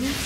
move